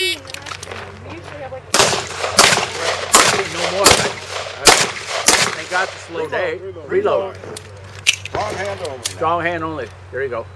No more. Thank God for slow day. Reload, Reload. Strong hand only. Strong hand only. There you go.